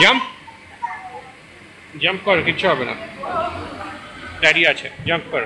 jump jump কর কিচ্ছু হবে না ড্যাডি আছে জাম্প কর